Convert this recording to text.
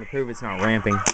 to prove it's not ramping.